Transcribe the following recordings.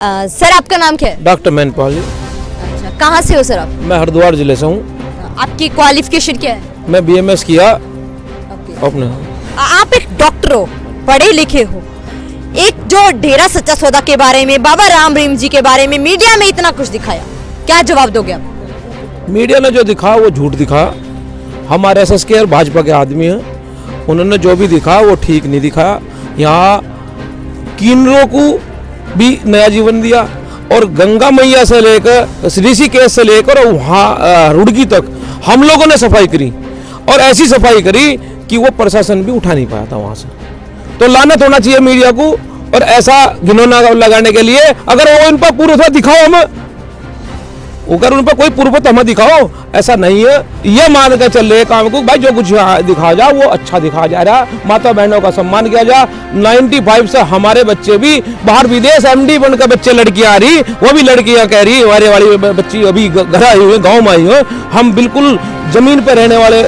आ, sir आपका नाम क्या है? डॉक्टर मैनपाल जी। अच्छा कहाँ से हो सर आप? मैं हरिद्वार ज़िले से हूँ। आपकी क्वालिफिकेशन क्या है? मैं बीएमएस किया। अपने। आप एक डॉक्टर हो पढ़े लिखे हो। एक जो डेरा सच्चा सौदा के बारे में बाबा राम रहीम जी के बारे में मीडिया में इतना कुछ दिखाया। क्या जवाब दोगे आप? मीडिया ने जो दिखा वो झूठ दिखा। हमारे एस एस के और भाजपा के आदमी हैं। उन्होंने जो भी दिखा, वो ठीक नहीं दिखा। यहाँ किन्नरों को भी नया जीवन दिया और गंगा मैया से लेकर, ऋषिकेश से लेकर वहाँ रुड़की तक हम लोगों ने सफ़ाई करी और ऐसी सफ़ाई करी कि वो प्रशासन भी उठा नहीं पाया था वहाँ से। तो लानत होना चाहिए मीडिया को और ऐसा घिनौना लगाने के लिए अगर वो इन पर पूर्वता दिखाओ हमें। अगर उन पर कोई पूर्वत हमें दिखाओ। ऐसा नहीं है। ये मान के चल रहे काम को, भाई जो कुछ दिखा जा, वो अच्छा दिखा जा रहा। माता बहनों का सम्मान किया जा। 95 से हमारे बच्चे भी, बाहर विदेश एमडी बनकर बच्चे लड़कियाँ आ रही, वो भी लड़कियाँ कह रही हमारे वाली बच्ची अभी घर आई हुई गाँव में आई है। हम बिल्कुल ज़मीन पर रहने वाले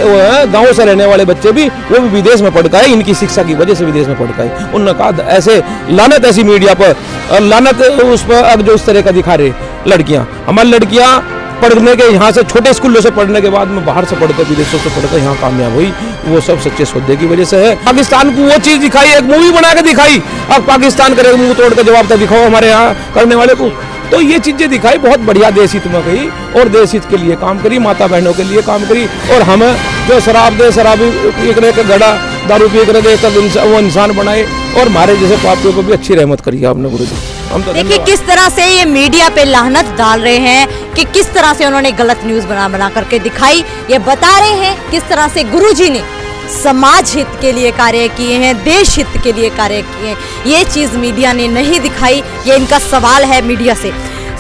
गाँव से रहने वाले बच्चे भी, वो भी विदेश में पढ़ गए इनकी शिक्षा की वजह से विदेश में पढ़ गए उन्होंने कहा, ऐसे लानत ऐसी मीडिया पर लानत उस पर अब जो इस तरह का दिखा रहे लड़कियाँ। हमारी लड़कियाँ पढ़ने के, यहाँ से छोटे स्कूलों से पढ़ने के बाद में बाहर से पढ़कर, विदेशों से पढ़कर यहाँ कामयाब हुई। वो सब सच्चे सौदे की वजह से है। पाकिस्तान को वो चीज़ दिखाई, एक मूवी बना के दिखाई। अब पाकिस्तान करेगा मुँह तोड़ के जवाब तो दिखाओ हमारे यहाँ करने वाले को। तो ये चीज़ें दिखाई बहुत बढ़िया देश हित में गई और देश हित के लिए काम करी माता बहनों के लिए काम करी और हम जो शराब दे शराबी एक रहे के गड़ा दारू पी कर तब वो इंसान बनाए और हमारे जैसे पापियों को भी अच्छी रहमत करी आपने गुरु जी हम तो देखिए किस तरह से ये मीडिया पे लानत डाल रहे हैं कि किस तरह से उन्होंने गलत न्यूज़ बना बना करके दिखाई ये बता रहे हैं किस तरह से गुरुजी ने समाज हित के लिए कार्य किए हैं, देश हित के लिए कार्य किए हैं। ये चीज़ मीडिया ने नहीं दिखाई, ये इनका सवाल है मीडिया से।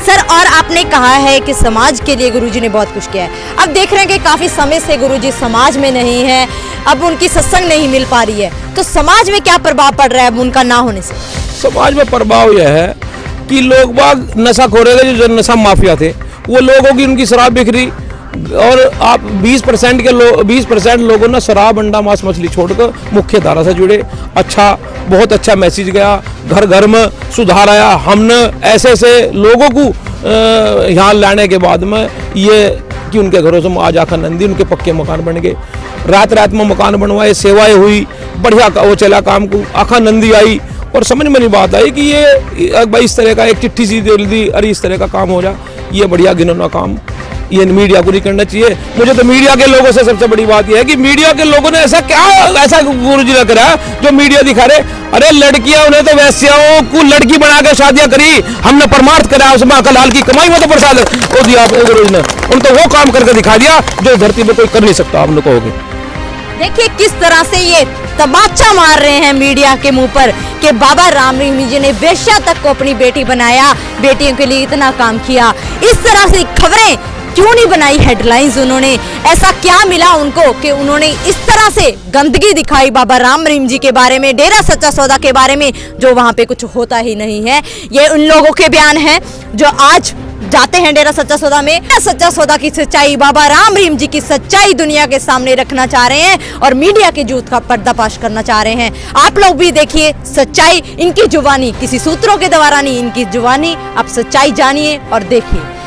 सर, और आपने कहा है कि समाज के लिए गुरुजी ने बहुत कुछ किया है। अब देख रहे हैं कि काफ़ी समय से गुरुजी समाज में नहीं है, अब उनकी सत्संग नहीं मिल पा रही है। तो समाज में क्या प्रभाव पड़ रहा है अब उनका ना होने से? समाज में प्रभाव यह है कि लोग बाग नशा खोरेगे जो नशा माफिया थे, वो लोगों की उनकी शराब बिखरी और आप 20 परसेंट के लोग 20 परसेंट लोगों ने शराब, अंडा, मांस, मछली छोड़कर मुख्य धारा से जुड़े। अच्छा बहुत अच्छा मैसेज गया। घर घर में सुधार आया। हमने ऐसे ऐसे लोगों को यहाँ लाने के बाद में ये कि उनके घरों से आज आखा नंदी, उनके पक्के मकान बन गए। रात रात में मकान बनवाए, सेवाएँ हुई, बढ़िया वो चला काम को। आखा नंदी आई और समझ में नहीं बात आई कि ये भाई इस तरह का एक चिट्ठी सी दे दी, अरे इस तरह का काम हो जा। ये बढ़िया गिनौना काम। ये मीडिया को नहीं करना चाहिए। मुझे तो मीडिया के लोगों से सबसे बड़ी बात यह है कि मीडिया के लोगों ने ऐसा क्या ऐसा गुरु जी ने करा जो मीडिया दिखा रहे। अरे लड़कियाँ उन्हें तो वैश्याओं को लड़की बना के शादियाँ करी। हमने परमार्थ करा उसमें अकल हाल की कमाई में तो प्रसाद। वो दिया गुरु जी ने उन तो वो काम करके दिखा दिया जो धरती पे कोई कर नहीं सकता। आप लोग कहोगे देखिए किस तरह से ये तमाचा मार रहे हैं मीडिया के मुँह पर कि बाबा राम रहीम जी ने वेश्या तक को अपनी बेटी बनाया, बेटियों के लिए इतना काम किया। इस तरह से खबरें क्यों नहीं बनाई हेडलाइंस उन्होंने? ऐसा क्या मिला उनको कि उन्होंने इस तरह से गंदगी दिखाई बाबा राम रहीम जी के बारे में, डेरा सच्चा सौदा के बारे में, जो वहाँ पे कुछ होता ही नहीं है। ये उन लोगों के बयान हैं जो आज जाते हैं डेरा सच्चा सौदा में। सच्चा सौदा की सच्चाई बाबा राम रहीम जी की सच्चाई दुनिया के सामने रखना चाह रहे हैं और मीडिया के जूत का पर्दाफाश करना चाह रहे हैं। आप लोग भी देखिए, सच्चाई इनकी जुबानी, किसी सूत्रों के द्वारा नहीं, इनकी जुबानी। आप सच्चाई जानिए और देखिए।